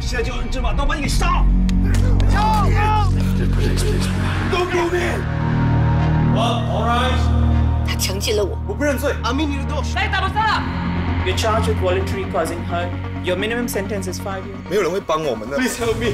现在就用这把刀把你给杀了！枪枪！都救命！我 all right。他强奸了我，我不认罪。阿米尼的多，来打不杀了。your charge with voluntary causing hurt. Your minimum sentence is five years. 没有人会帮我们的。Please help me.